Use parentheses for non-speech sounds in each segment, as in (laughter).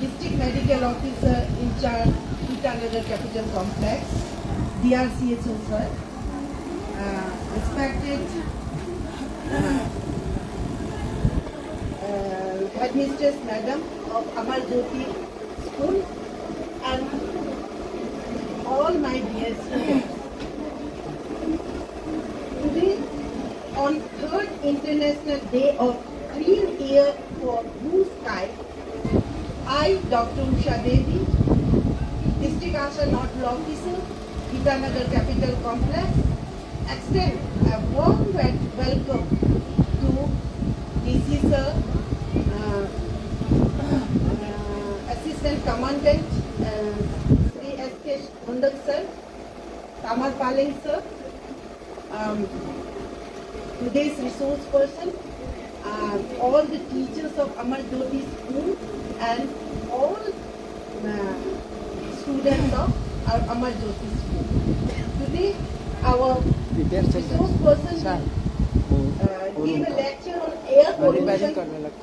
District Medical Officer in charge, Itanagar Capital Complex, DRCSO sir, uh, respected uh, headmistress madam of Amar Jyoti School, and all my dear students. Today, on third International Day of Clean Air for Blue Sky, I, Dr. Usha Devi, District Asha Nodal Officer, Itanagar Capital Complex, extend a warm welcome to DC sir, uh, uh, (clears throat) Assistant Commandant, uh, Sri S.K. Hundak sir, Tamar Paling sir, um, today's resource person, uh, all the teachers of Amar Jyoti School and all uh, students of our Amar Jyoti School. Today, our resource person will uh, give a lecture on air pollution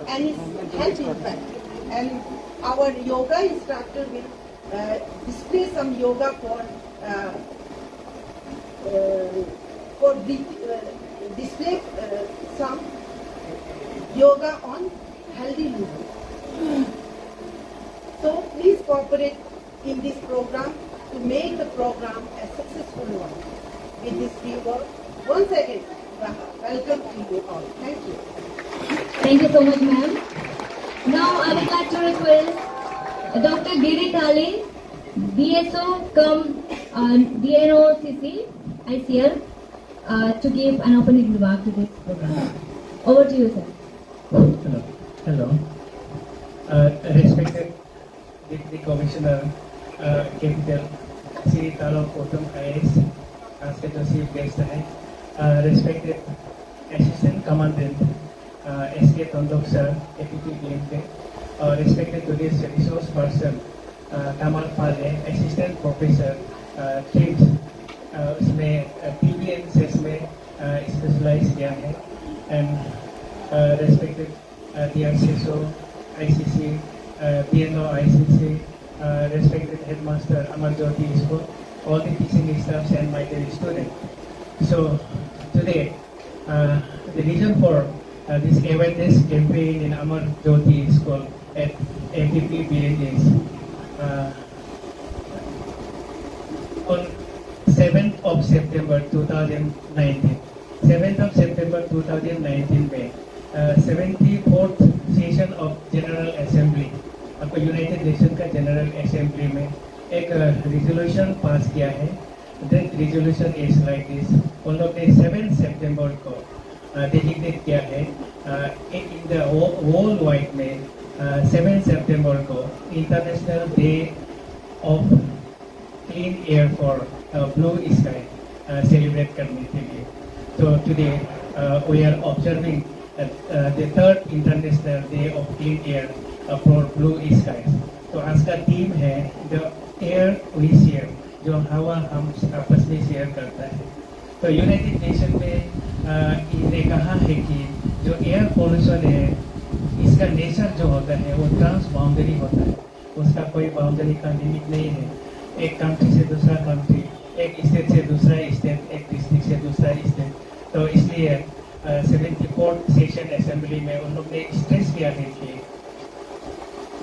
and its health impact. And our yoga instructor will uh, display some yoga for uh, uh, for the, uh, display uh, some yoga on healthy living. So please cooperate in this program to make the program a successful one. With this few words, once again, welcome to you all. Thank you. Thank you so much, ma'am. Now I would like to request Dr. Giri Thale, DSO come uh, DNOCC ICL uh, to give an opening remark to this program. Over to you, sir. Hello. Hello. Uh, respected Deputy Commissioner, uh, Capital, Sri Talo Potum IS, Asset Chief Guest है, uh, respected Assistant Commandant, uh, SK Tondok Sir, APT BMK, uh, respected today's resource person, uh, Kamal Pale, Assistant Professor, uh, TRIMS, uh, उसमें PBN सेस में specialize किया है uh, uh, DRCSO, ICC, uh, Uh, PNO ICC, uh, respected headmaster Amar Jyoti School, all the teaching staffs and my dear students. So today, uh, the reason for this awareness campaign in Amar Jyoti School at ATP BNS on 7th of September 2019. 7th of September 2019 May, uh, 74th session of United Nation का general assembly में एक resolution pass किया है। That resolution is like this उन लोग ने seven September को designate किया है। इन द वर्ल्ड वाइड में सेवन सेप्टेम्बर को international day of clean air for blue sky celebrate करने के लिए। तो today we are observing observing uh, uh, the third International Day of blue Skies. तो आज का थीम है the एयर we share, जो हवा हम आपस में शेयर करता है। तो यूनाइटेड नेशन में इन्हें कहा है कि जो एयर पोल्यूशन है इसका नेचर जो होता है वो ट्रांस बाउंड्री होता है। उसका कोई बाउंड्री का लिमिट नहीं है। एक कंट्री से दूसरा कंट्री एक स्टेट से दूसरा स्टेट एक डिस्ट्रिक्ट से दूसरा स्टेट तो इसलिए सेवेंटी फोर्थ सेशन असेंबली में उन लोग ने स्ट्रेस किया है कि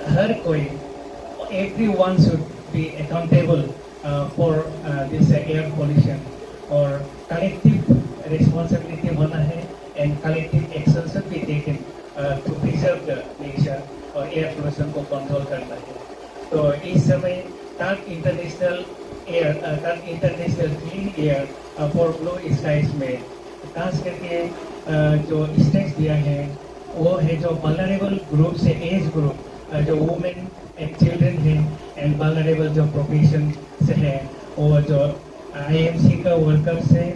हर कोई everyone should be accountable for this air pollution और कलेक्टिव रिस्पॉन्सिबिलिटी होना है and collective action should be taken to preserve the nature और एयर पोल्यूशन को कंट्रोल करना है। तो इस समय तक इंटरनेशनल एयर तक international clean air for blue skies में खास करके uh, जो स्टेट्स दिया है वो है जो वलरेबल ग्रुप से एज ग्रुप जो वुमेन एंड चिल्ड्रन है एंड वलरेबल जो प्रोफेशन से है वो जो आईएमसी का वर्कर्स है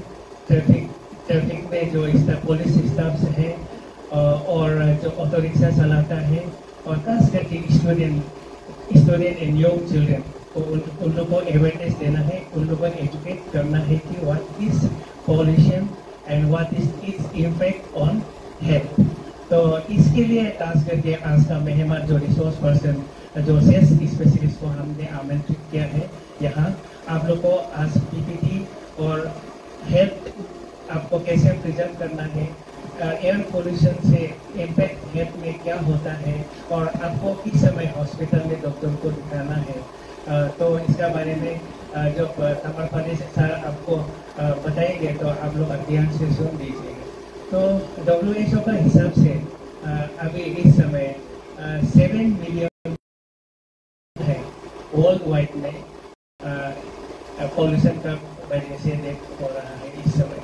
ट्रैफ़िक ट्रैफ़िक में जो पुलिस स्टाफ से है और जो ऑटो रिक्शा चलाता है और खास करके student student and young children तो उन, उन लोगों को अवेयरनेस देना है उन लोगों को एजुकेट करना है कि what is pollution and what is its impact on health तो इसके लिए खास करके आज का मेहमान जो रिसोर्स पर्सन जो सेल्स स्पेशलिस्ट को हमने आमंत्रित किया है यहाँ, आप लोग को आज पीपीटी और हेल्थ आपको कैसे प्रिजर्व करना है एयर पोल्यूशन से इम्पैक्ट हेल्थ में क्या होता है और आपको किस समय हॉस्पिटल में डॉक्टर को दिखाना है। तो इसका बारे में तमर फनी सर आपको बताएँगे तो आप लोग ध्यान से सुन दीजिएगा तो डब्ल्यू एच ओ का हिसाब से अभी इस समय सेवन मिलियन है वर्ल्ड वाइड में पॉल्यूशन का वजह से डेथ हो रहा है इस समय।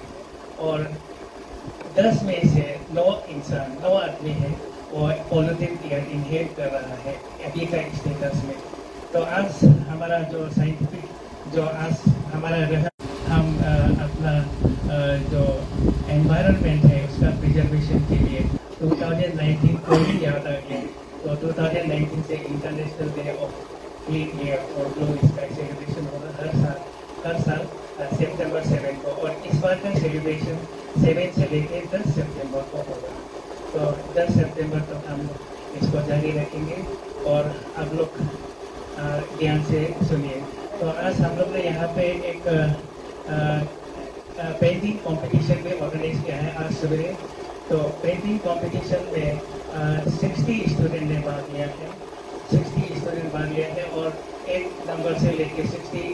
और दस में से नौ इंसान, नौ आदमी है, वो पॉलिटिव एयर इनहेल कर रहा है, अभी का स्टेटस में। तो आज हमारा जो साइंटिफिक जो आज हमारा रह हम अपना जो एनवायरनमेंट है उसका प्रिजर्वेशन के लिए। 2019 को ही याद आ गया। तो 2019 से international day of clean air और ब्लू स्काई सेलिब्रेशन होगा हर साल हर साल सितंबर सेवन को। और इस बार का सेलिब्रेशन सेवन से लेकर दस सितंबर को होगा। तो दस सितंबर तक हम इसको जारी रखेंगे, और आप लोग ध्यान से सुनिए। तो आज हम लोग ने यहाँ पे एक पेंटिंग कंपटीशन में ऑर्गेनाइज किया है आज सवेरे। तो पेंटिंग कंपटीशन में सिक्सटी स्टूडेंट ने भाग लिया है। सिक्सटी स्टूडेंट भाग लिया है और एक नंबर से लेके सिक्सटी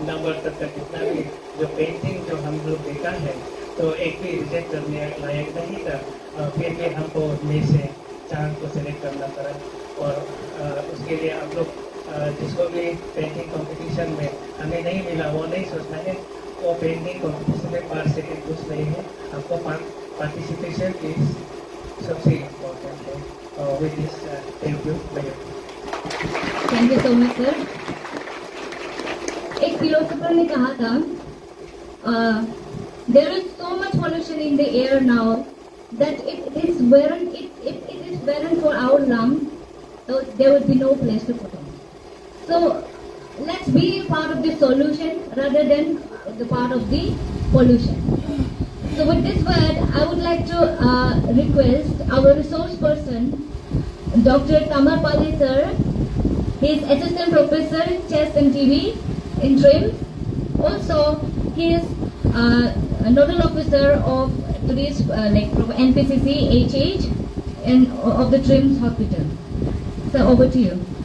नंबर तक का जितना भी जो पेंटिंग जो हम लोग देखा है तो एक भी रिजेक्ट करने लायक नहीं था। फिर भी हमको में से चार को सिलेक्ट करना पड़ा और उसके लिए आप लोग जिसको भी पेंटिंग कंपटीशन में हमें नहीं मिला, वो नहीं सोचना है। वो पेंटिंग कंपटीशन में पार्ट सेकेंड कुछ नहीं है। आपको पार्टिसिपेशन इज़ सबसे इम्पोर्टेंट है। With this thank you thank you so much sir एक फिलोसोफर ने कहा था there is so much pollution in the air now it is weren't if, if it is weren't for our lungs, so there would be no place to put on. So let's be part of the solution rather than the part of the pollution. So with this word, I would like to uh, request our resource person, Dr. Tamar Pali sir. He is assistant professor, chess and TV in TRIM. Also, he is uh, a nodal officer of today's uh, like NPCC HH and of the TRIMS hospital. So over to you.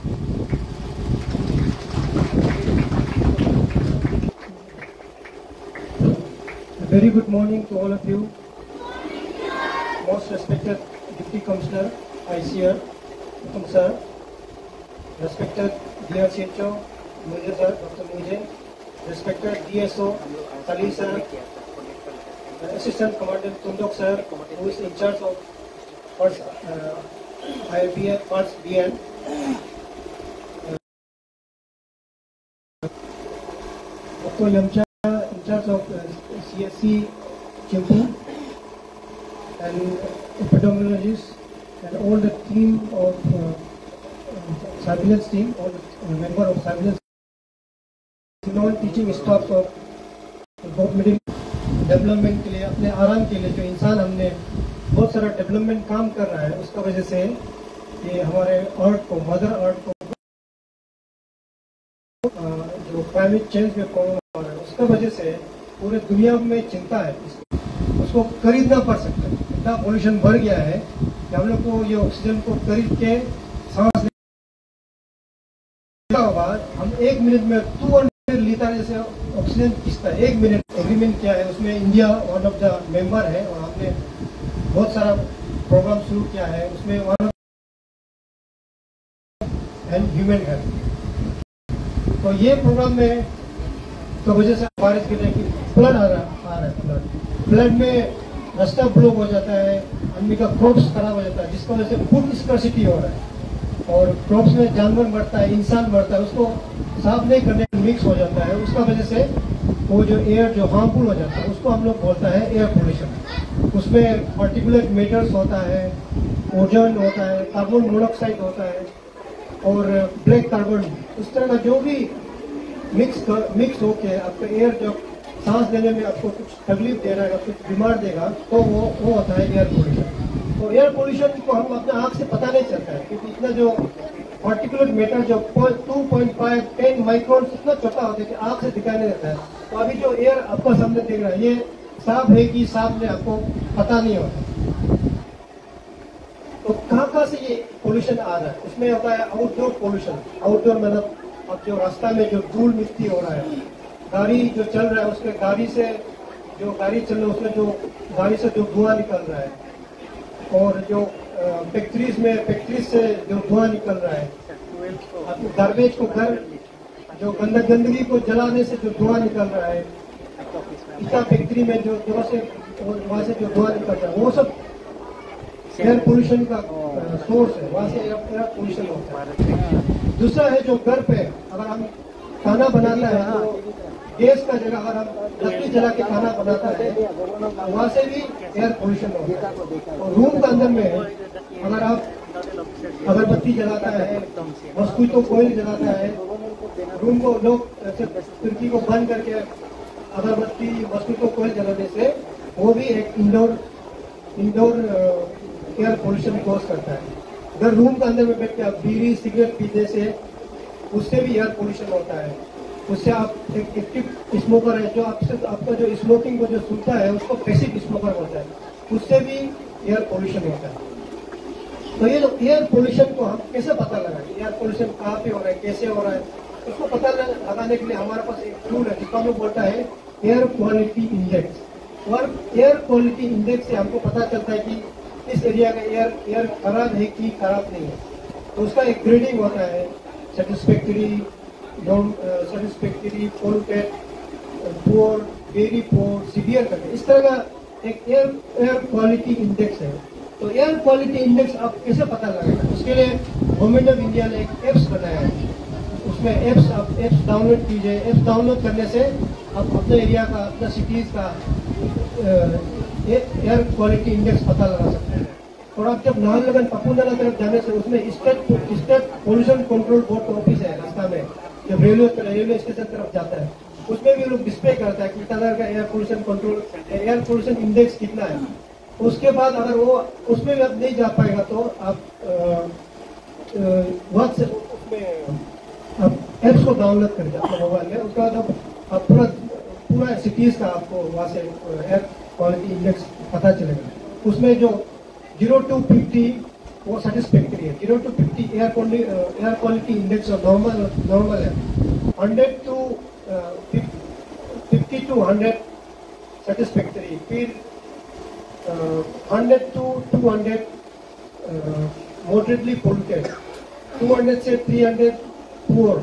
Very good morning to all of you. Most respected Deputy Commissioner, ICR, Uttam sir. Respected DRCHO, Mujhe sir, Dr. Mujhe. Respected DSO, Ali sir. Assistant Commandant Tundok sir, who is in charge of first uh, IBN, first BN. Dr. Yamcha, in charge of uh, CSC Chimpu and epidemiologist and all the team of uh, uh, surveillance team, all the uh, member of surveillance non teaching staff of middle development के लिए अपने आराम के लिए जो इंसान हमने बहुत सारा डेवलपमेंट काम कर रहा है उसका वजह से ये हमारे अर्थ को मदर अर्थ को जो क्लाइमेट चेंज में प्रॉब्लम आ रहा है उसका वजह से पूरे दुनिया में चिंता है। उसको खरीदना पड़ सकता है। इतना पोल्यूशन बढ़ गया है कि हम लोग को ये ऑक्सीजन को खरीद के सांस बाद हम एक मिनट में टू हंड्रेड लीटर जैसे ऑक्सीजन खींचता है। एक मिनट एग्रीमेंट किया है? उसमें India one of the member है और हमने बहुत सारा प्रोग्राम शुरू किया है। उसमें वन एंड ह्यूमन हेल्थ तो ये प्रोग्राम में तो वजह से बारिश गिरने की फ्लड आ रहा आ रहा है फ्लड। फ्लड में रास्ता ब्लॉक हो जाता है, आदमी का क्रॉप्स खराब हो जाता है, जिसकी वजह से फ़ूड स्कर्सिटी हो रहा है। और क्रॉप्स में जानवर मरता है, इंसान मरता है, उसको साफ़ नहीं करने मिक्स हो जाता है, उसका वजह से वो जो एयर जो हार्मफुल हो जाता है, उसको हम लोग बोलता है एयर पोल्यूशन उसमें पर्टिकुलर मेटर्स होता है ओजन होता है कार्बन मोनोऑक्साइड होता है, और ब्लैक कार्बन उस तरह का जो भी मिक्स मिक्स होके आपका एयर जब सांस लेने में आपको कुछ तकलीफ़ दे रहा है कुछ बीमार देगा तो वो वो होता है एयर पोल्यूशन तो एयर पोल्यूशन को हम अपने आँख से पता नहीं चलता है, क्योंकि इतना जो पार्टिकुलर मैटर जो two point five ten micron इतना छोटा होता है कि आँख से दिखाई नहीं देता है। तो अभी जो एयर आपका सामने देख रहा है, ये साफ़ है कि साफ़ में आपको पता नहीं होता तो कहाँ कहाँ से ये पोल्यूशन आ रहा है? उसमें होता है आउटडोर पोल्यूशन आउटडोर मतलब अब जो रास्ता में जो धूल मिट्टी हो रहा है, गाड़ी जो चल रहा है, उसके गाड़ी से जो गाड़ी चल रही है, उसमें जो गाड़ी से जो धुआँ निकल रहा है, और जो फैक्ट्रीज में फैक्ट्रीज से जो धुआँ निकल रहा है गार्बेज को घर, जो गंदा गंदगी को जलाने से जो धुआँ निकल रहा है ईटा फैक्ट्री में जो धुआँ से वहाँ से जो धुआँ निकल रहा है, वो सब एयर पोल्यूशन का सोर्स है, वहाँ से एयर पोल्यूशन होता है। दूसरा है जो घर पे अगर हम खाना बनाता है तो गैस का जगह अगर हम लकड़ी जला के खाना बनाता है तो वहाँ से भी एयर पोल्यूशन होता है और रूम के अंदर में अगर आप अगरबत्ती जलाता है मस्कुतो कोयल जलाता है रूम को लोग खिड़की को बंद करके अगरबत्ती वस्तु को कोयल जलाने से वो भी एक indoor indoor air pollution cause करता है। अगर रूम के अंदर में बैठ के आप बीड़ी सिगरेट पीने से, उससे भी एयर पोल्यूशन होता है। उससे आप एक एक्टिव स्मोकर है जो आपसे आपका जो स्मोकिंग को जो सुनता है, उसको पैसिव स्मोकर होता है। उससे भी एयर पोल्यूशन होता है। तो ये जो एयर पोल्यूशन को हम कैसे पता लगाएँ? एयर पोल्यूशन कहाँ पे हो रहा है, कैसे हो रहा है? उसको पता लगाने के लिए हमारे पास एक टूल है, जिसका हम बोलता है एयर क्वालिटी इंडेक्स और एयर क्वालिटी इंडेक्स से हमको पता चलता है कि इस एरिया का एयर एयर खराब है कि खराब नहीं है। तो उसका एक ग्रेडिंग होता है। Satisfactory satisfactory polluted poor very poor severe करके इस तरह का एक एयर एयर क्वालिटी इंडेक्स है। तो एयर क्वालिटी इंडेक्स आप कैसे पता लगेगा उसके लिए गवर्नमेंट ऑफ़ इंडिया ने एक एप्स बनाया है। उसमें एप्स आप एप्स डाउनलोड कीजिए। एप्स डाउनलोड करने से आप अपने एरिया का, अपना सिटीज़ का एयर क्वालिटी इंडेक्स पता लगा सकते हैं। और आप जब नाहन लगन पपुनाला तरफ़ जाने से उसमें state state pollution control board का ऑफ़िस है रास्ता में, जब रेलवे रेलवे स्टेशन तरफ़ जाता है। उसमें भी लोग डिस्प्ले करता है कि का air pollution control air pollution index कितना है। उसके बाद अगर वो उसमें भी आप नहीं जा पाएगा तो आप से उसमें आप एप्स को डाउनलोड कर अपने मोबाइल में। उसके बाद आप पूरा पूरा सिटीज़ का आपको वहाँ से एयर क्वालिटी इंडेक्स पता चलेगा। उसमें जो ज़ीरो टू फिफ्टी वो सेटिस्फैक्ट्री है zero to fifty air quality air quality index normal normal है hundred to fifty to hundred satisfactory फिर hundred to two hundred moderately polluted two hundred से three hundred poor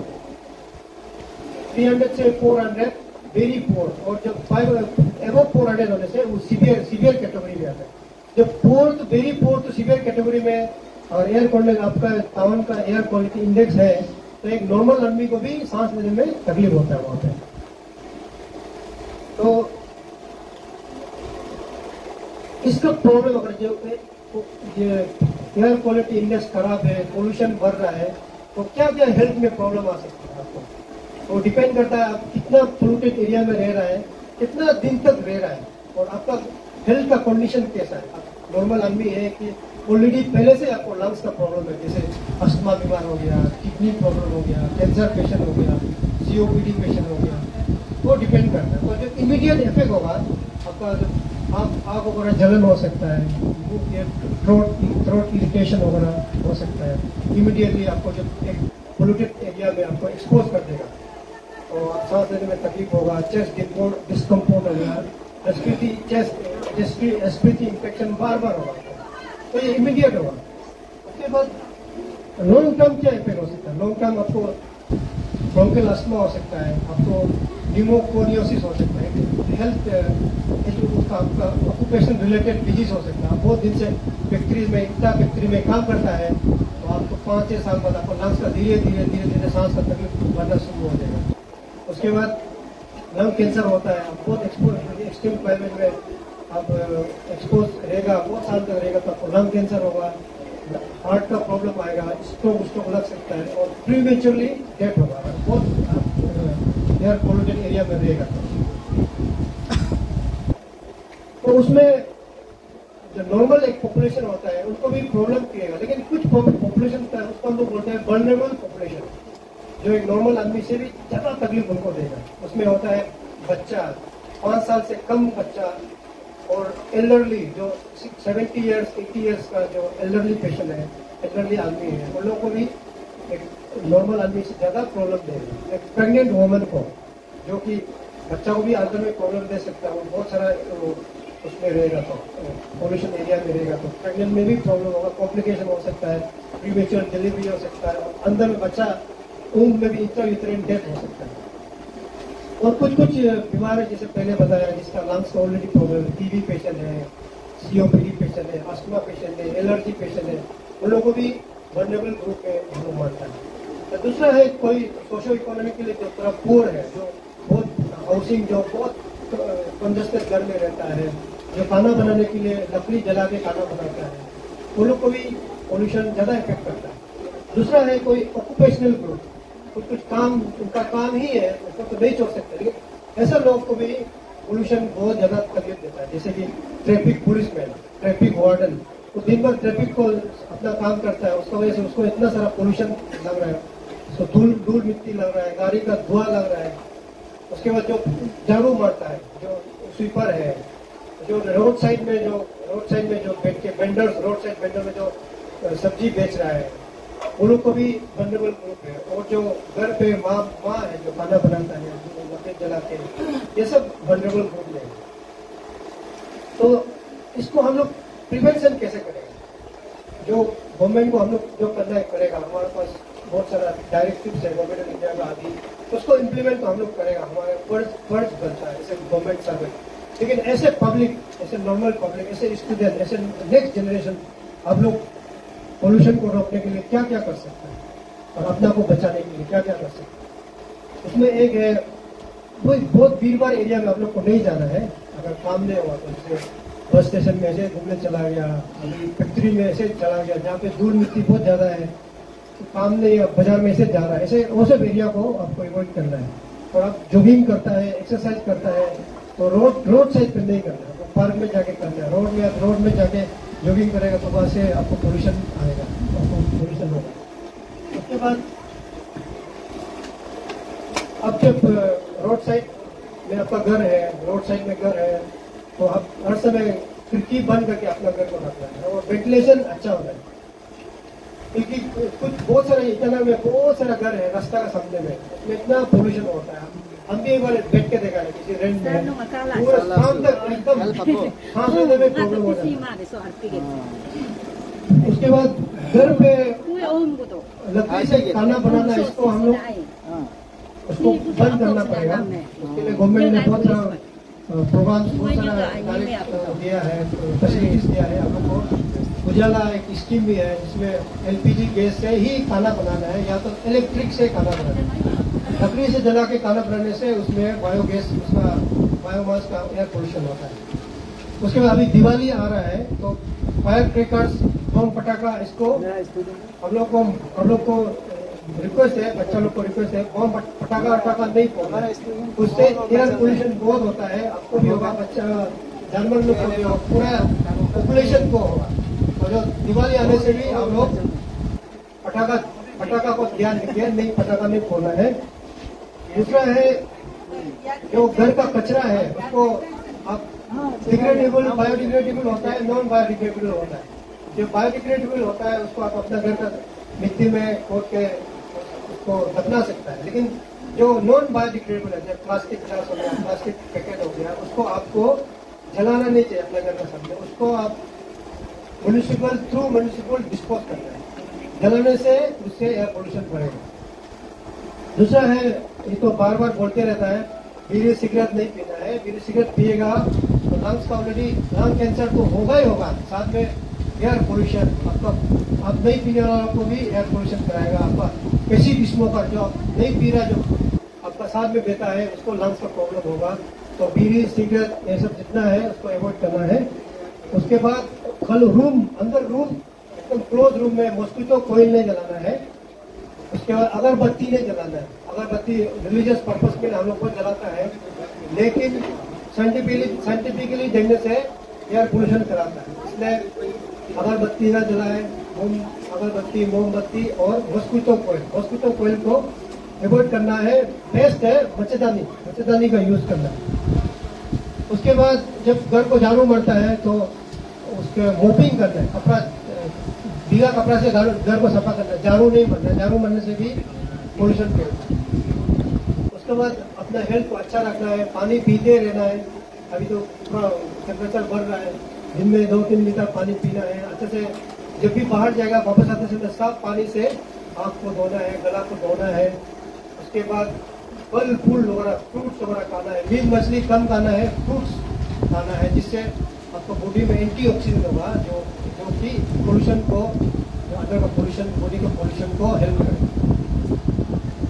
three hundred से four hundred very poor और जब five एबो four hundred होने से वो सीवियर सीवियर कैटेगरी में आता है जब fourth very fourth severe category में और एयर क्वालिटी आपका टाउन का एयर क्वालिटी इंडेक्स है तो एक नॉर्मल आदमी को भी सांस लेने में तकलीफ़ होता है वहाँ पे। तो इसका प्रॉब्लम अगर जो एयर क्वालिटी इंडेक्स खराब है पोल्यूशन बढ़ रहा है तो क्या क्या हेल्थ में प्रॉब्लम आ सकती है आपको? तो डिपेंड करता है आप कितना पोल्यूटेड एरिया में रह रहा है, कितना दिन तक रह रहा है, और आपका हेल्थ का कंडीशन कैसा है नॉर्मल आदमी है कि ऑलरेडी पहले से आपको लंग्स का प्रॉब्लम है, जैसे अस्थमा बीमार हो गया किडनी प्रॉब्लम हो गया कैंसर पेशेंट हो गया सीओपीडी पेशेंट हो गया, वो डिपेंड करता है। तो जो इमीडिएट इफ़ेक्ट होगा, आपका जो आप आग वगैरह जलन हो सकता है थ्रोट थ्रोट इरिटेशन वगैरह हो सकता है। इमीडिएटली आपको जब एक पोल्यूटेड एरिया में आपको एक्सपोज कर देगा। आप सांस लेने में तकलीफ़ होगा चेस्ट डिस्कम्पोर्ट हो गया एसपीटी चेस्ट एसपीटी इंफेक्शन बार बार होगा तो ये इमीडिएट होगा उसके बाद लॉन्ग टर्म क्या इफ़ेक्ट हो सकता है? लॉन्ग टर्म आपको ब्रोंकल अस्थमा हो सकता है, आपको न्यूमोकोनियोसिस हो सकता है हेल्थ उसका आपका ऑक्यूपेशन रिलेटेड डिज़ीज़ हो सकता है। आप बहुत दिन से फैक्ट्री में, इतना फैक्ट्री में काम करता है तो आपको पाँच छः साल बाद आपको लंग्स का धीरे धीरे धीरे धीरे सांस का तकलीफ़ बढ़ना शुरू हो जाएगा। उसके बाद लंग कैंसर होता है बहुत एक्सपोज एक्सट्रीम क्लाइमेट में आप एक्सपोज रहेगा बहुत साल तक रहेगा तो आपको लंग कैंसर होगा हार्ट का प्रॉब्लम आएगा स्ट्रोक स्ट्रोक लग सकता है, और प्रीमेच्योरली डेथ होगा। बहुत एयर पोल्यूटेड एरिया में रहेगा। (laughs) तो उसमें जो नॉर्मल एक पॉपुलेशन होता है उनको भी प्रॉब्लम किएगा, लेकिन कुछ पॉपुलेशन का, उसको हम लोग बोलते हैं वनरेबल पॉपुलेशन जो एक नॉर्मल आदमी से भी ज़्यादा तकलीफ़ उनको देगा। उसमें होता है बच्चा, पाँच साल से कम बच्चा और एल्डरली जो 70 इयर्स 80 इयर्स का जो एल्डरली पेशेंट है एल्डरली आदमी है, उन लोगों को भी एक नॉर्मल आदमी से ज़्यादा प्रॉब्लम देगा एक प्रेगनेंट वुमन को, जो कि बच्चा को भी अंदर में प्रॉब्लम दे सकता है बहुत सारा उसमें रहेगा तो पॉल्यूशन एरिया में रहेगा तो प्रेगनेंट में भी प्रॉब्लम होगा कॉम्प्लिकेशन हो सकता है प्रीमेच्योर डिलीवरी हो सकता है अंदर में बच्चा उम्र में भी इतना इतना डेथ हो सकता है। और कुछ कुछ बीमार है जैसे पहले बताया, जिसका लंग्स का ऑलरेडी प्रॉब्लम है टीबी पेशेंट है सीओपीडी पेशेंट है अस्थमा पेशेंट है एलर्जी पेशेंट है, उन लोगों को भी वनरेबल ग्रुप में हम मानता है। तो दूसरा है, कोई सोशो इकोनॉमिक के लिए जो थोड़ा पुअर है, जो बहुत हाउसिंग जो बहुत कंजस्टेड घर में रहता है, जो खाना बनाने के लिए लकड़ी जला के खाना बनाता है, उन लोग को भी पोल्यूशन ज़्यादा इफ़ेक्ट करता है। दूसरा है, कोई ऑक्यूपेशनल ग्रुप कुछ कुछ काम, उनका काम ही है, उसको तो नहीं छोड़ सकते, लेकिन ऐसे लोग को भी पोल्यूशन बहुत ज़्यादा तकलीफ़ देता है। जैसे कि traffic police man traffic warden वो तो दिन भर ट्रैफ़िक को अपना काम करता है, उसका वजह से उसको इतना सारा पोल्यूशन लग रहा है। उसको धूल धूल मिट्टी लग रहा है, गाड़ी का धुआँ लग रहा है। उसके बाद जो झाड़ू मारता है, जो स्वीपर है, जो रोड साइड में जो रोड साइड में जो बैठ के वेंडर्स रोड साइड वेंडर में जो सब्ज़ी बेच रहा है वो लोग को भी वनरेबल ग्रुप है, और जो घर पे माँ माँ है, जो खाना बनाता है, जो लकड़ी जलाते हैं, ये सब वनरेबल ग्रुप है। तो इसको हम लोग प्रिवेंशन कैसे करेंगे जो गवर्नमेंट को हम लोग जो करना है, करेगा। हमारे पास बहुत सारा डायरेक्टिव है गवर्नमेंट ऑफ़ इंडिया का आदि। उसको इम्प्लीमेंट तो हम लोग करेगा। हमारे फ़र्ज़ फ़र्ज़ बनता है ऐसे गवर्नमेंट सर्वेंट लेकिन ऐसे पब्लिक ऐसे नॉर्मल पब्लिक ऐसे स्टूडेंट ऐसे नेक्स्ट जनरेशन हम लोग पोल्यूशन को रोकने के लिए क्या क्या कर सकते हैं और अपना को बचाने के लिए क्या क्या कर सकते हैं? उसमें एक है, वो बहुत भीड़ भाड़ एरिया में आप लोग को नहीं जाना है। अगर काम नहीं हुआ तो जैसे बस स्टेशन में ऐसे घूमने चला गया, अभी फैक्ट्री में ऐसे चला गया, जहाँ पे धूल मिट्टी बहुत ज़्यादा है तो काम नहीं है बाज़ार में ऐसे जा रहा है। ऐसे वो सब एरिया को आपको अवॉइड करना है। और आप जॉगिंग करता है एक्सरसाइज करता है तो रोड रोड साइड पर नहीं करना है। तो पार्क में जाके करना है। रोड में रोड में जाके जॉगिंग करेगा तो वहाँ से आपको पोल्यूशन आएगा, आपको पोल्यूशन होगा। उसके बाद अब जब रोड साइड में आपका घर है रोड साइड में घर है तो आप हर समय खिड़की बंद करके अपना घर को रखना है और वेंटिलेशन अच्छा होना है। क्योंकि कुछ बहुत सारे इतना में बहुत सारा घर है, रास्ता का सामने में उसमें इतना पोल्यूशन होता है। हम भी एक बार बैठ के देखा है किसी रेंट में। पूरा शाम तक एकदम। सांस लेने में प्रॉब्लम हो जाता है। उसके बाद घर पे लकड़ी से खाना बनाना इसको हम लोग उसको बंद करना पड़ेगा। उसके लिए गवर्नमेंट ने बहुत सारा प्रोग्राम बहुत सारा दिया है फैसिलिटीज़ दिया है हम लोग को। उजाला एक स्कीम भी है जिसमें एलपीजी गैस से ही खाना बनाना है या तो इलेक्ट्रिक से खाना बनाना है। लकड़ी से जला के खाना बनाने से उसमें बायोगैस उसका बायोमास का एयर पोल्यूशन होता है। उसके बाद अभी दिवाली आ रहा है तो फायर क्रैकर्स बम पटाखा, इसको हम लोग को, हम लोग को रिक्वेस्ट है, बच्चा लोग को रिक्वेस्ट है बम पटाखा वटाखा नहीं फोड़ना उससे एयर पोल्यूशन बहुत होता है, आपको भी होगा, बच्चा, जानवर लोग को भी होगा, पूरा पॉपुलेशन को होगा। और जो दिवाली आने से भी हम लोग पटाखा पटाखा को ध्यान रखिए नहीं, पटाखा नहीं फोड़ना है। दूसरा है जो घर का कचरा है, उसको आप डिग्रेडेबल बायोडिग्रेडेबल होता है नॉन बायोडिग्रेडेबल होता है। जो बायोडिग्रेडेबल होता है, उसको आप अपना घर का मिट्टी में खोद के उसको बदला सकता है। लेकिन जो नॉन बायोडिग्रेडेबल है, जैसे प्लास्टिक ग्लास हो गया, प्लास्टिक पैकेट हो गया, उसको आपको जलाना नहीं चाहिए अपने घर का सामने उसको आप म्यूनिसिपल थ्रू म्यूनिसिपल डिस्पोज करना है। जलाने से उससे एयर पोल्यूशन बढ़ेगा। दूसरा है ये तो बार बार बोलते रहता है बीड़ी सिगरेट नहीं पीना है बीड़ी सिगरेट पिएगा। तो लंग्स का ऑलरेडी लंग कैंसर तो होगा ही होगा। साथ में एयर पोल्यूशन आपका, आप नहीं पीने वालों को भी एयर पोल्यूशन कराएगा आपका। किसी पेशी स्मोकर जो नहीं पी रहा, जो आपका साथ में बेटा है, उसको लंग्स का प्रॉब्लम होगा। तो बीड़ी सिगरेट ये सब जितना है, उसको अवॉइड करना है। उसके बाद कल रूम अंदर रूम एकदम क्लोज रूम में मॉस्किटो कोयल नहीं जलाना है। उसके बाद अगरबत्ती नहीं जलाना है। अगरबत्ती रिलीजियस पर्पज के लिए हम लोग को जलाता है, लेकिन साइंटिफिकली साइंटिफिकली देखने से एयर पोल्यूशन कराता है। इसलिए अगरबत्ती ना जलाए, मोम, अगरबत्ती, मोमबत्ती और मॉस्किटो कोयल मॉस्किटो कोयल को अवॉइड करना है बेस्ट है मच्छरदानी। मच्छरदानी का यूज़ करना है। उसके बाद जब घर को झाड़ू मरता है तो उसके मोपिंग करना है। कपड़ा भीगा कपड़ा से घर को सफ़ा करना है। झाड़ू नहीं मरना झाड़ू मरने से भी पोल्यूशन फैलता है। उसके बाद अपना हेल्थ को अच्छा रखना है, पानी पीते रहना है। अभी तो थोड़ा टेम्परेचर बढ़ रहा है। दिन में दो तीन लीटर पानी पीना है। अच्छे से जब भी बाहर जाएगा, वापस आते समय साफ़ पानी से आँख को धोना है, गला को धोना है। उसके बाद फल, फूल वगैरह फ्रूट्स वगैरह खाना है। मीट, मछली कम खाना है फ्रूट्स खाना है, जिससे आपको बॉडी में एंटीऑक्सीडेंट होगा, जो जो कि पोल्यूशन को अंदर का पोल्यूशन बॉडी का पोल्यूशन को हेल्प करेगा।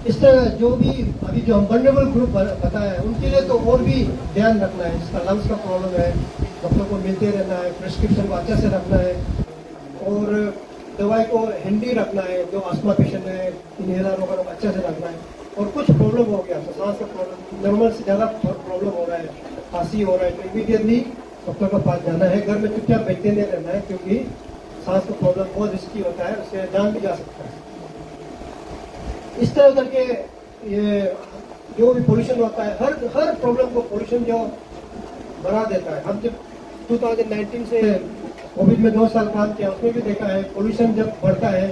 इस तरह जो भी, अभी जो हम वनरेबल ग्रुप बताया है, उनके लिए तो और भी ध्यान रखना है। जिसका लंग्स का प्रॉब्लम है, डॉक्टर को मिलते रहना है प्रिस्क्रिप्शन को अच्छे से रखना है, और दवाई को हैंडी रखना है, जो आसमा पेशेंट है इनहेलर वगैरह अच्छे से रखना है। और कुछ प्रॉब्लम हो गया तो सांस का प्रॉब्लम नॉर्मल से ज़्यादा प्रॉब्लम हो रहा है, खांसी हो रहा है तो इमीडिएटली डॉक्टर के पास जाना है। घर में चुपचाप बैठते नहीं रहना है, क्योंकि सांस का प्रॉब्लम बहुत रिस्की होता है, उससे जान भी जा सकता है। इस तरह करके ये, जो भी पोल्यूशन होता है, हर हर प्रॉब्लम को पोल्यूशन जो बढ़ा देता है। हम जब 2019 से कोविड में दो साल काम किया, उसमें भी देखा है पोल्यूशन जब बढ़ता है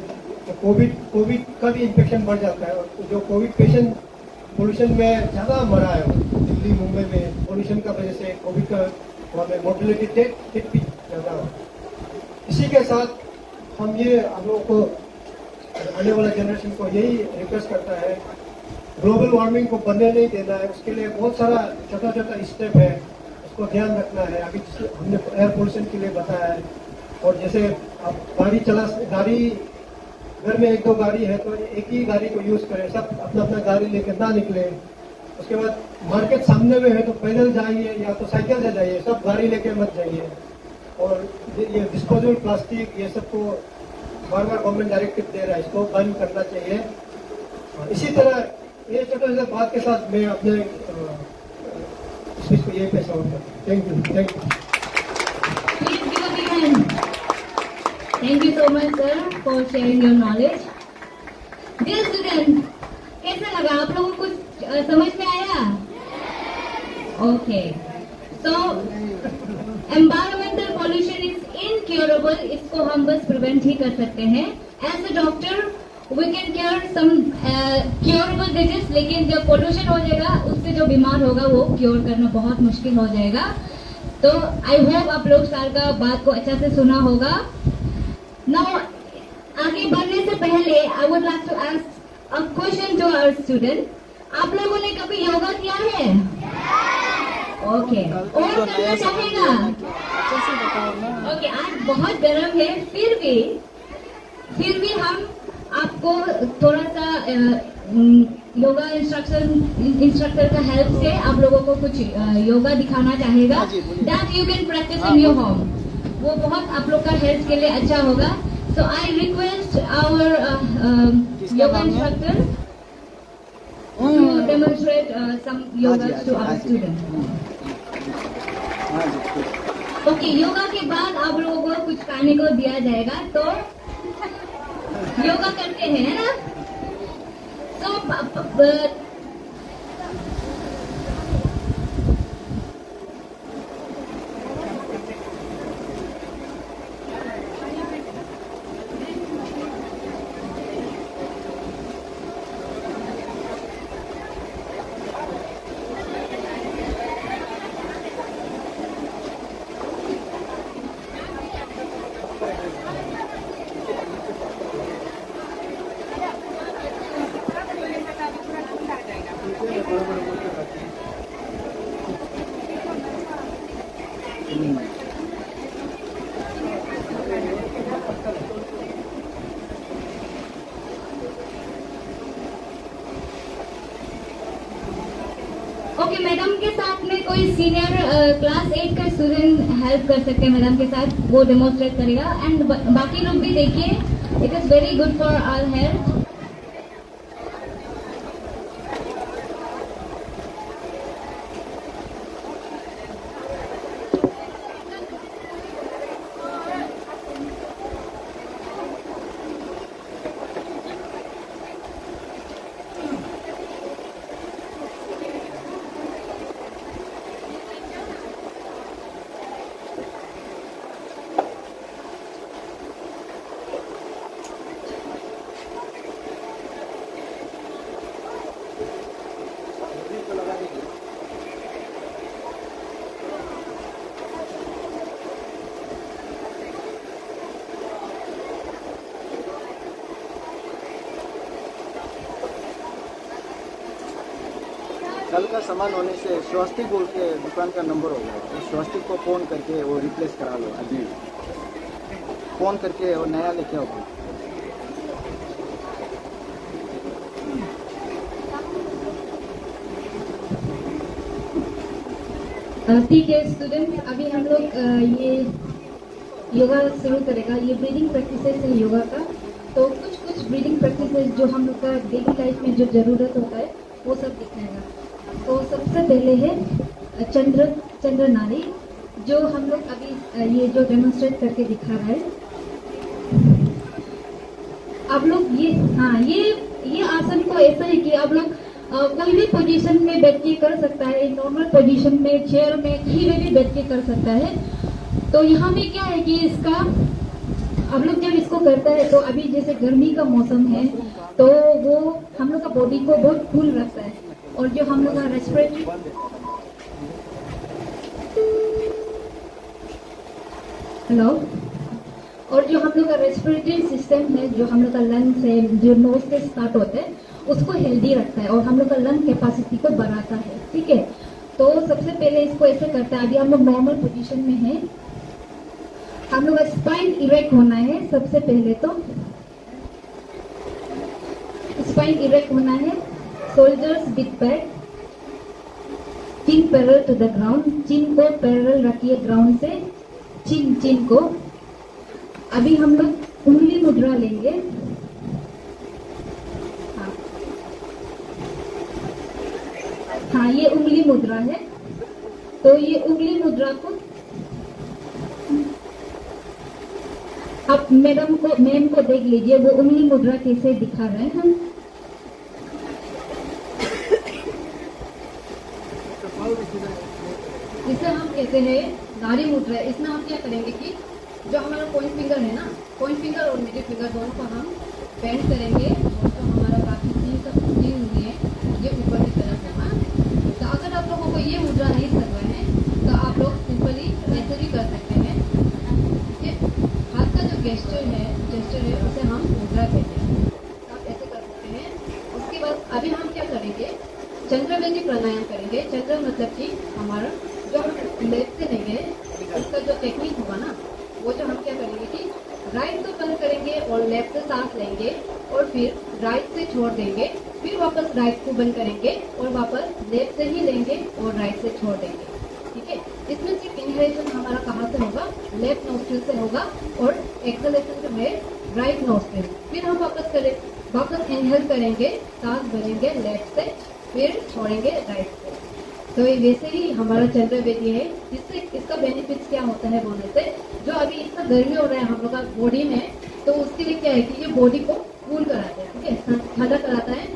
तो कोविड कोविड का भी इन्फेक्शन बढ़ जाता है। और जो कोविड पेशेंट पोल्यूशन में ज़्यादा मरा है दिल्ली, मुंबई में पोल्यूशन का वजह से कोविड का वहाँ में मोबिलिटी डेट भी ज़्यादा इसी के साथ हम ये हम लोगों को आने वाला जनरेशन को यही रिक्वेस्ट करता है ग्लोबल वार्मिंग को बनने नहीं देना है, उसके लिए बहुत सारा छोटा छोटा स्टेप है, उसको ध्यान रखना है। अभी हमने एयर पोल्यूशन के लिए बताया है, और जैसे आप गाड़ी चला, गाड़ी, घर में एक दो गाड़ी है तो एक ही गाड़ी को यूज़ करें, सब अपना अपना गाड़ी लेकर ना निकले। उसके बाद मार्केट सामने में है तो पैदल जाइए, या तो साइकिल से जाइए, सब गाड़ी लेके मत जाइए। और ये डिस्पोजेबल प्लास्टिक ये सबको बार बार गवर्नमेंट डायरेक्टिव दे रहा है इसको बंद करना चाहिए। इसी तरह ये छोटे बात के साथ मैं अपने स्पीच को यही पेश out thank you thank you. Thank you. So much, sir, for sharing your knowledge. Dear students, कैसा लगा? आप लोगों को कुछ समझ में आया? Okay so pollution is incurable इसको हम बस प्रिवेंट ही कर सकते हैं. As a doctor we can cure some curable disease लेकिन जब पोल्यूशन हो जाएगा, उससे जो बीमार होगा, वो क्योर करना बहुत मुश्किल हो जाएगा. तो आई होप आप लोग सर का बात को अच्छा से सुना होगा. नाउ आगे बढ़ने से पहले I would like to ask a question to our student आप लोगों ने कभी योगा किया है? ओके और करना चाहेगा? ओके आज बहुत गर्म है फिर भी फिर भी हम आपको थोड़ा सा योगा इंस्ट्रक्शन इंस्ट्रक्टर का हेल्प से आप लोगों को कुछ योगा दिखाना चाहेगा। That you can practice in your home वो बहुत आप लोग का हेल्थ के लिए अच्छा होगा। So I request our yoga instructor to demonstrate uh, some yoga to our students. Okay, yoga के बाद आप लोगों को कुछ खाने को दिया जाएगा तो योगा करते हैं ना? तो ओके मैडम के साथ में कोई सीनियर क्लास एट का स्टूडेंट हेल्प कर सकते हैं मैडम के साथ, वो डेमोन्स्ट्रेट करेगा। एंड बाकी लोग भी देखिए it is very good for our health कल का सामान होने से स्वस्तिक बोल के दुकान का नंबर हो गया। उस स्वस्तिक को फ़ोन करके वो रिप्लेस करा लो। अभी फ़ोन करके वो नया लेके आओ। ठीक है स्टूडेंट अभी हम लोग ये योगा शुरू करेगा। ये ब्रीदिंग प्रैक्टिसेस है योगा का। तो कुछ कुछ ब्रीदिंग प्रैक्टिसेस जो हम लोग का डेली लाइफ में जो ज़रूरत होता है वो सब दिखाएगा। तो सबसे पहले है चंद्र चंद्र नारी जो हम लोग अभी ये जो डेमोन्स्ट्रेट करके दिखा रहा है। आप लोग ये हाँ ये ये आसन को ऐसा है कि आप लोग कोई भी पोजीशन में बैठ के कर सकता है नॉर्मल पोजीशन में चेयर में कहीं में भी बैठ के कर सकता है। तो यहाँ में क्या है कि इसका, आप लोग जब इसको करता है तो अभी जैसे गर्मी का मौसम है तो वो हम लोग का बॉडी को बहुत कूल रखता है। और जो हम लोग का रेस्पिरेटरी हेलो और जो हम लोग का रेस्पिरेटरी सिस्टम है, जो हम लोग का लंग्स है, जो नोज़ से स्टार्ट होता है, उसको हेल्दी रखता है और हम लोग का लंग कैपेसिटी को बढ़ाता है, ठीक है? तो सबसे पहले इसको ऐसे करता है। अभी हम लोग नॉर्मल पोजीशन में हैं। हम लोग का स्पाइन इरेक्ट होना है सबसे पहले तो। स्पाइन इरेक्ट होना है। Shoulders bit back chin parallel to the ground chin को पैरल रखिए ग्राउंड से चिन चिन को। अभी हम लोग उंगली मुद्रा लेंगे। हाँ। हाँ ये उंगली मुद्रा है। तो ये उंगली मुद्रा को आप मैडम को, मैम को देख लीजिए, वो उंगली मुद्रा कैसे दिखा रहे हैं। हम इसे हम कहते हैं, नारी मुद्रा इसमें हम क्या करेंगे कि जो हमारा पॉइंट फिंगर है ना पॉइंट फिंगर और मिडिल फिंगर दोनों को हम बेंड करेंगे, और जो हमारा बाकी तीन सब तीन उंगली है, ये ऊपर की तरफ़ होगा। तो अगर आप लोगों को ये मुद्रा नहीं करना है तो आप लोग सिंपली ऐसे भी कर सकते हैं। ठीक है? हाथ का जो गेस्टर है जेस्टर है, उसे हम मुद्रा कहते हैं। आप ऐसे कर सकते हैं। उसके बाद अभी हम क्या करेंगे? चंद्रवेदी प्राणायाम करेंगे। चंद्र मतलब कि हमारा जो हम से लेंगे उसका जो टेक्निक होगा ना, वो जो हम क्या करेंगे कि राइट से बंद करेंगे और लेफ़्ट से सांस लेंगे और फिर राइट से छोड़ देंगे, फिर वापस राइट को बंद करेंगे और वापस लेफ़्ट से ही लेंगे और राइट से छोड़ देंगे। ठीक है? इसमें सिर्फ़ इनहेलेशन हमारा कहाँ से होगा? लेफ़्ट नोस्ट्रिल से होगा और एक्सलेशन जो है राइट नोस्ट्रिल फिर हम वापस करें, वापस इनहेल करेंगे सांस भरेंगे लेफ़्ट से, फिर छोड़ेंगे राइट से। तो ये वैसे ही हमारा चंद्र चंद्रवेदी है, जिससे इसका बेनिफिट क्या होता है बोलने से, जो अभी इतना गर्मी हो रहा है, हम लोग का बॉडी में तो उसके लिए क्या है कि ये बॉडी को कूल कराता है, ठीक है? ठंडा कराता है।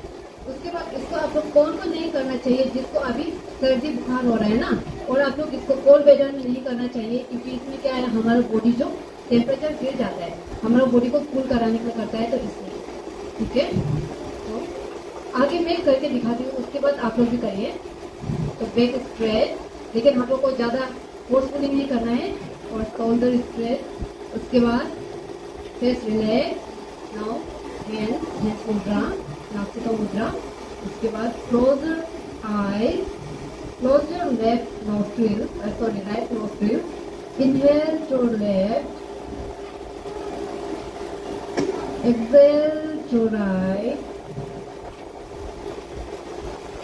उसके बाद इसको आप लोग कौन को नहीं करना चाहिए, जिसको अभी सर्दी, बुखार हो रहा है ना, और आप लोग इसको कोल्ड वेदर में नहीं करना चाहिए, क्योंकि इसमें क्या है, हमारा बॉडी जो टेम्परेचर गिर जाता है, हमारा बॉडी को कूल कराने का करता है तो इसलिए, ठीक है? तो आगे मैं करके दिखाती हूँ, उसके बाद आप लोग भी करिए। तो बैक स्ट्रेच लेकिन लोग को ज़्यादा फोर्सफुली नहीं करना है और शोल्डर स्ट्रेच उसके बाद face relax now hand hand mudra. Nasika mudra. उसके बाद close close your left nostril. Uh, sorry right nostril. Inhale to left. Exhale to right.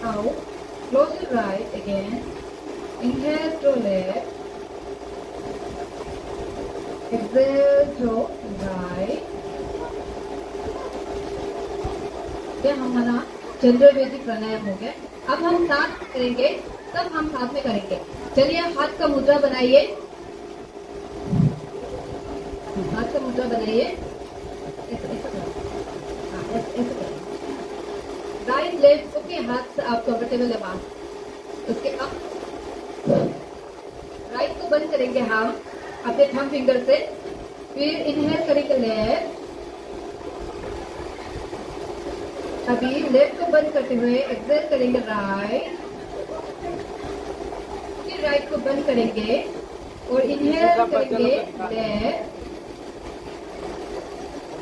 Out. Close your right again. Inhale to left exhale to right. ये हमारा चंद्रवेदी प्राणायाम हो गया। अब हम साथ करेंगे। तब हम साथ में करेंगे। चलिए हाथ का मुद्रा बनाइए। हाथ का मुद्रा बनाइए ऐसे ऐसे करो हाँ ऐसे ऐसे करो राइट लेफ़्ट ओके हाथ से आप कंफर्टेबल है बात उसके अब राइट को बंद करेंगे हम अपने थम फिंगर से। फिर इनहेल करेंगे लेफ़्ट अभी लेफ़्ट को बंद करते हुए एक्सेल करेंगे राइट फिर राइट को बंद करेंगे और इनहेल करेंगे लेफ़्ट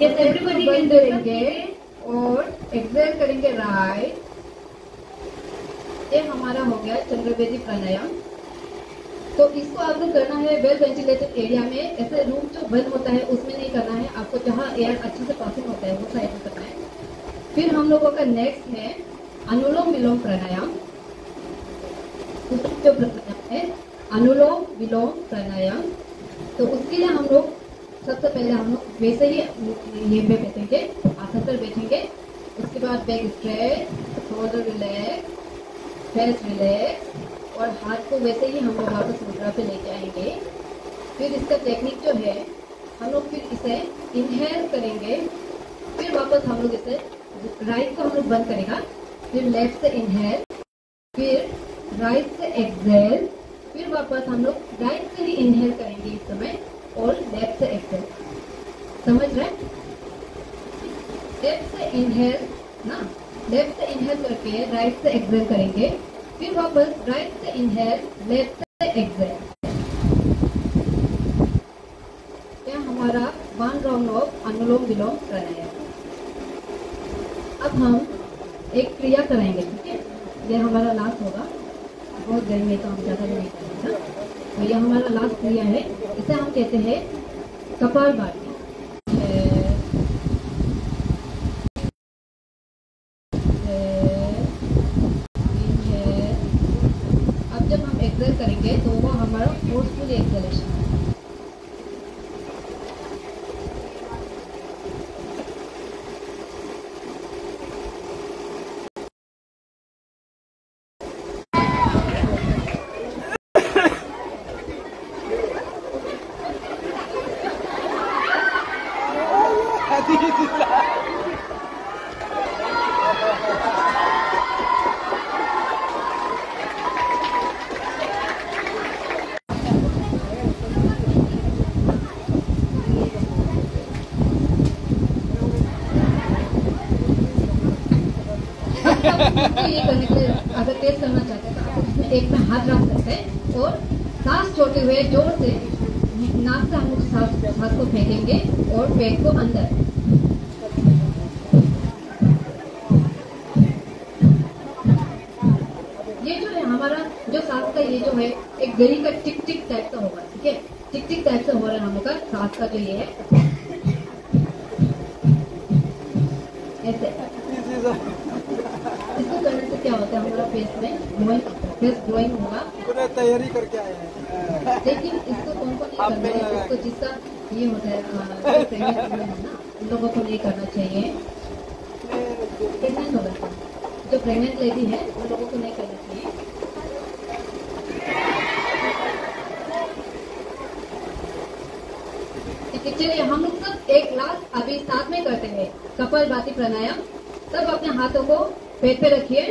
Yes, everybody बंद करेंगे। और एक्सेल करेंगे राइट ये हमारा हो गया चंद्रवेदी प्राणायाम। तो इसको आपको करना है वेल वेंटिलेटेड एरिया में। ऐसे रूम जो बंद होता है, उसमें नहीं करना है। आपको जहाँ एयर अच्छे से पासिंग होता है, वो साइड में करना है। फिर हम लोगों का नेक्स्ट है अनुलोम विलोम प्राणायाम। जो प्राणायाम है, अनुलोम विलोम प्राणायाम। तो उसके लिए हम लोग सबसे पहले हम लोग वैसे ही ये पे बैठेंगे, आसन पर बैठेंगे। उसके बाद back stretch shoulder relax face relax और हाथ को वैसे ही हम लोग वापस मुद्रा पे लेके आएँगे। फिर इसका टेक्निक जो है, हम लोग फिर इसे इनहेल करेंगे। फिर वापस हम लोग इसे राइट को हम लोग बंद करेगा। फिर लेफ़्ट से इनहेल फिर राइट से एक्सेल फिर वापस हम लोग राइट से ही इनहेल करेंगे इस समय। और से एक्सेल समझ रहे? लेफ़्ट से इनहेल ना? लेफ़्ट से इनहेल करके राइट से एक्सेल करेंगे. फिर वापस राइट से इनहेल लेफ़्ट से एक्सेल यह हमारा वन राउंड ऑफ़ अनुलोम विलोम प्राणायाम अब हम एक क्रिया कराएँगे, ठीक है? यह हमारा लास्ट होगा. बहुत गर्मी है तो हम ज़्यादा नहीं करेंगे तो ये हमारा लास्ट क्रिया है। इसे हम कहते हैं कपाल भाती अब जब हम एक्सेल करेंगे तो वो हमारा फोर्सफुल एक्सेलेशन है तो ये करने के अगर टेस्ट करना चाहते हैं तो एक में हाथ रख सकते हैं और सांस छोड़ते हुए ज़ोर से नाक से हम सांस सांस को फेंकेंगे और पेट को अंदर। ये जो है हमारा जो सांस का ये जो है, एक गरी का टिक टिक टाइप का होगा, ठीक है? टिक टिक टाइप से हो रहा है हम का सांस का जो ये है। ऐसे। क्या होता है हमारा फेस में? ग्लोइंग फेस ग्लोइंग होगा। पूरा तैयारी करके आए हैं। लेकिन इसको कौन को नहीं करना है? इसको जिसका ये होता है है ना उन लोगों को नहीं करना चाहिए। प्रेगनेंट होगा। जो प्रेगनेंट लेडी है उन लोगों को नहीं करना चाहिए। चलिए हम लोग सब एक क्लास अभी साथ में करते हैं। कपाल भाती प्राणायाम। सब अपने हाथों को पेट पे रखिए।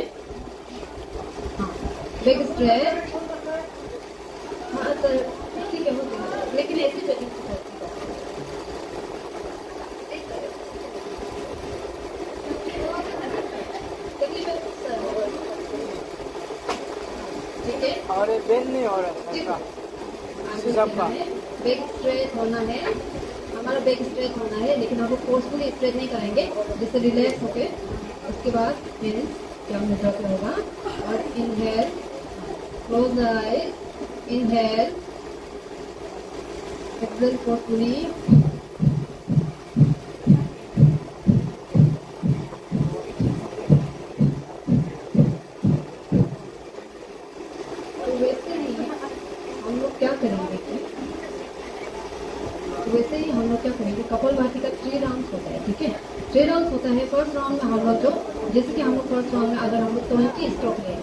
बिग स्ट्रेच हाँ सर ठीक है लेकिन ऐसे करती और ये बेल नहीं हो रहा है सबका। बैक स्ट्रेच होना है। हमारा बैक स्ट्रेच होना है लेकिन लोग फोर्सफुली स्ट्रेच नहीं करेंगे जिससे रिलैक्स होके उसके बाद फिर क्या मुद्रा होगा? और inhale close eyes inhale exhale forcefully तो वैसे ही हम लोग क्या करेंगे कि वैसे ही हम लोग क्या करेंगे कपल भाती का थ्री राउंड होता है ठीक है थ्री राउंड होता है फ़र्स्ट राउंड में हम लोग जो जैसे कि हम लोग फ़र्स्ट राउंड में अगर हम लोग ट्वेंटी स्ट्रोक ले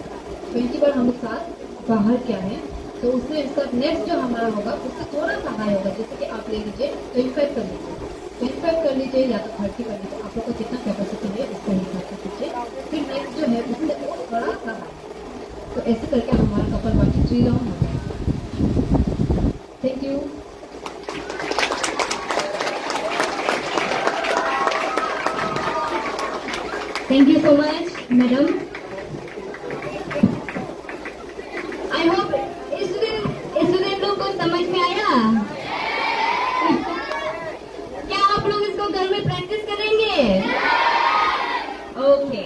ट्वेंटी बार हम लोग साथ बाहर क्या है तो उसमें इसका नेक्स्ट जो हमारा होगा उससे थोड़ा सा हाई होगा, जैसे कि आप ले लीजिए ट्वेंटी फाइव कर लीजिए। ट्वेंटी फाइव कर लीजिए या तो थर्टी कर लीजिए, आप लोग को जितना कैपेसिटी है, उसके हिसाब से कीजिए फिर नेक्स्ट जो है उससे थोड़ा सा हाई तो ऐसे करके हमारा कपल बाटी थ्री राउंड होता है thank you Thank you so much, madam. I hope student student लोग को समझ में आया क्या आप लोग इसको घर में प्रैक्टिस करेंगे ओके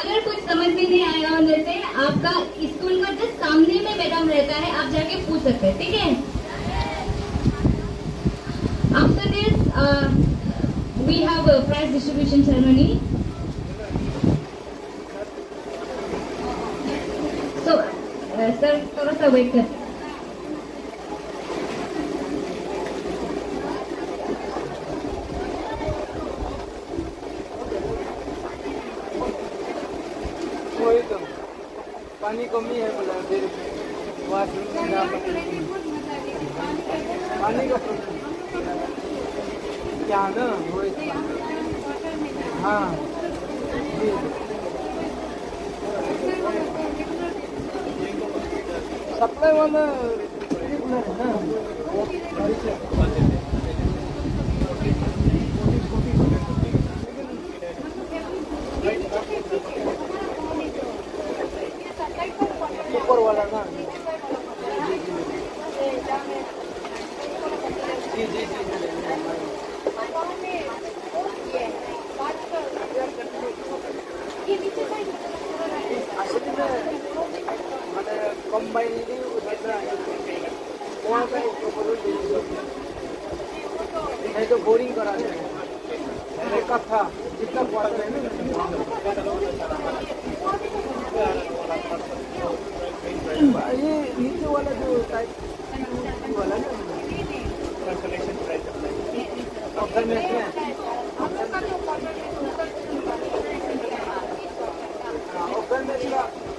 अगर कुछ समझ में नहीं आएगा उनमें से आपका स्कूल का जस्ट सामने में मैडम रहता है आप जाके पूछ सकते हैं ठीक है after this we have prize distribution ceremony so sir थोड़ा सा वेट कर पानी कमी है बोला फिर वॉशरूम में ना पानी का प्रॉब्लम क्या ना वही तो। हाँ जी सप्लाई वाला रेगुलर है ना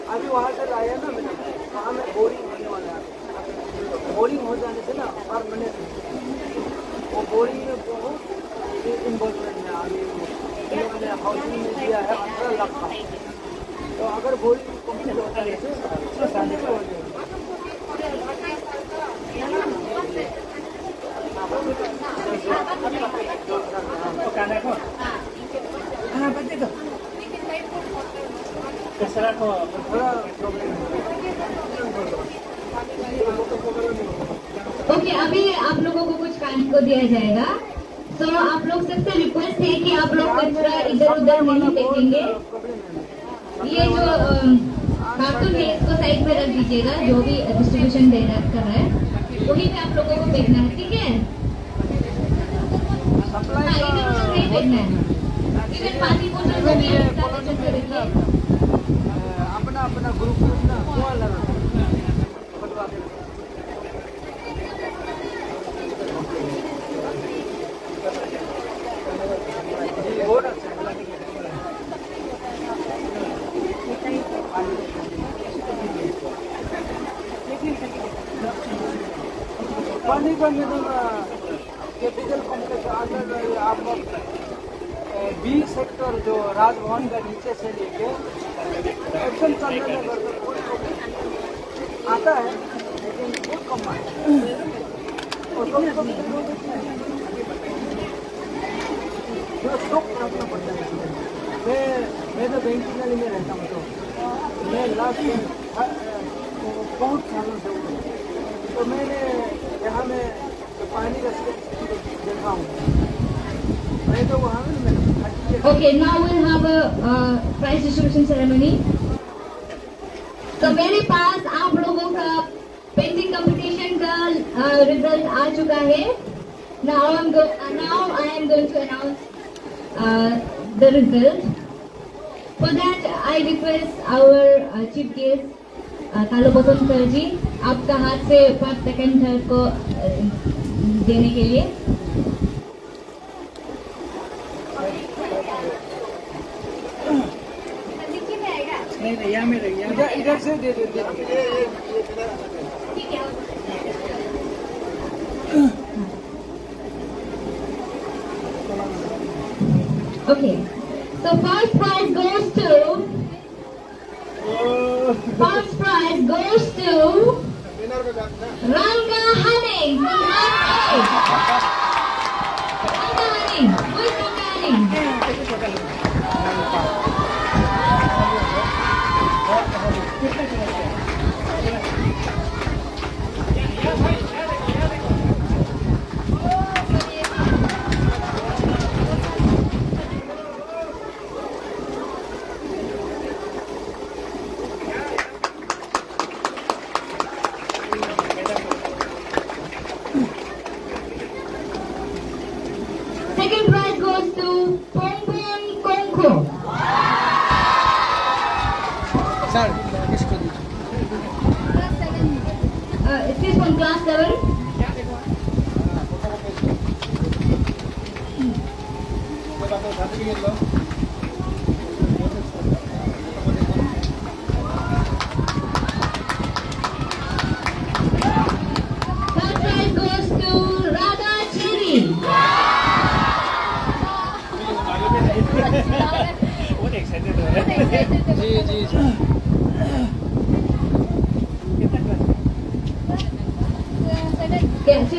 अभी वहाँ से लाया ना मैंने वहाँ में बोरिंग होने वाला है बोरिंग हो जाने से ना परमानेंट वो बोरिंग में बहुत इन्वॉल्वमेंट है अभी मैंने हाउसिंग में दिया है अठारह लाख का तो अगर बोरिंग कंप्लीट हो जाने से उसमें शादी हो जाएगी ओके, अभी आप लोगों को कुछ काम को दिया जाएगा। तो आप लोग सबसे रिक्वेस्ट है कि आप लोग कचरा इधर उधर नहीं फेंकेंगे। ये जो कार्टून है, इसको साइड में रख दीजिएगा, जो भी डिस्ट्रीब्यूशन दे रहा कर रहा है। वहीं पे आप लोगों को फेंकना है, ठीक है हाँ सप्लाई इधर उधर नहीं फेंकना है इवन पानी बोतल को भी installation से रखिए अपना अपना ग्रुप है पानी कैपिटल कॉम्प्लेक्स अंडर आप लोग बी सेक्टर जो राजभवन का नीचे से लेके एक्शन चलने में अगर तो कोई प्रॉब्लम आता है, लेकिन बहुत कम आता है तो है मैं मैं तो बैंक नली में रहता हूँ तो। मैं लास्ट बहुत सालों से हूँ। तो मैंने यहाँ में हूँ तो Okay, now we'll have a uh, prize distribution ceremony. तो मेरे पास आप लोगों का पेंटिंग कंपटीशन का रिज़ल्ट आ चुका है go now I am going to announce uh, the result. For that I request our uh, chief guest uh, कालो बसंत सर जी आपका हाथ से फ़र्स्ट सेकंड थर्ड को uh, देने के लिए नहीं नहीं यहाँ में रही इधर इधर से दे देते ठीक है Okay. So first prize goes to first prize goes to Ranga Hanning Thank you.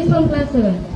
from class 7.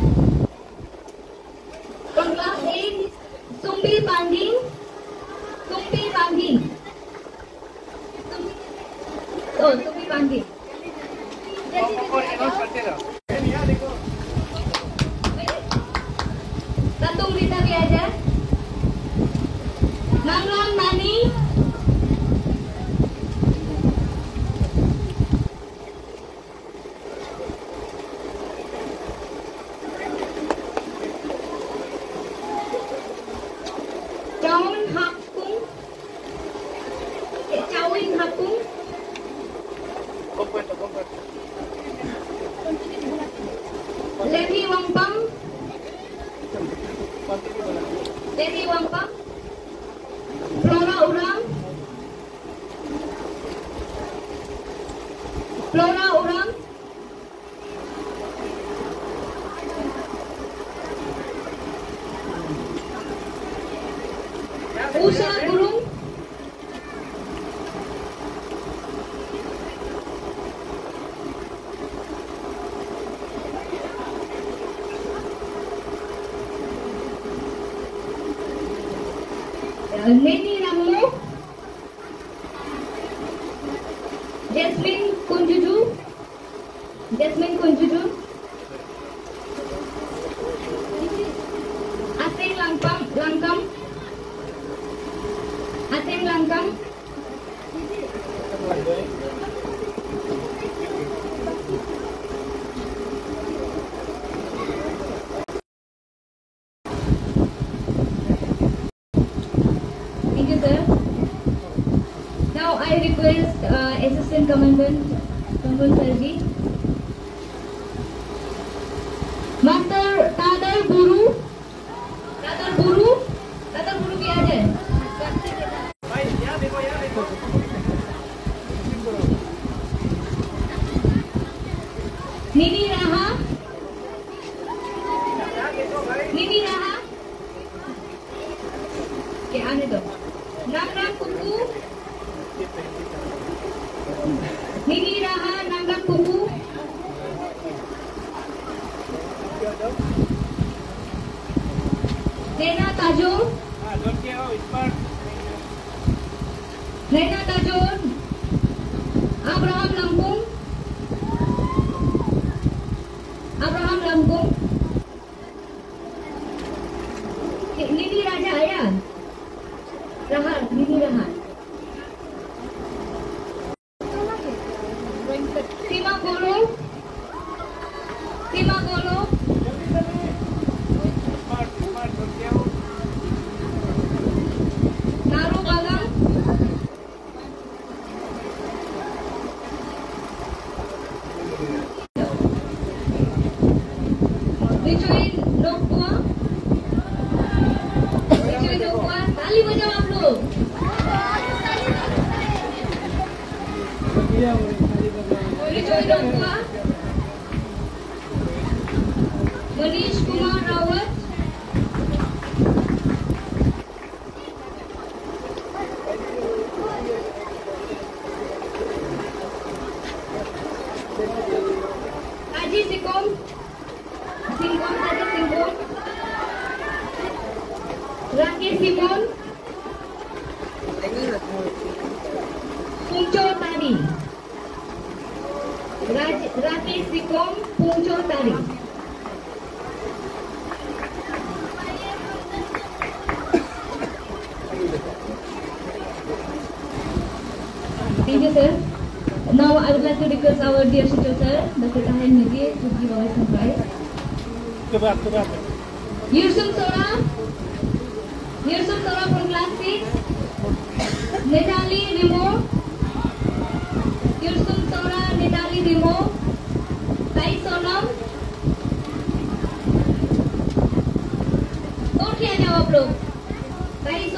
Assistant Commandant, Commandant れなが Rakesh વિકોમ પૂંચોતારી Thank you, sir. Now I would like to request our dear teacher, sir, Dr. Tahan Nidhi, to give our some prize. Yusuf Sora, Yusuf Sora from class 6, Nedali Rimo, Yusuf Sora Natalie Rimo. Tai Sonam. और क्या है आप लोग ताई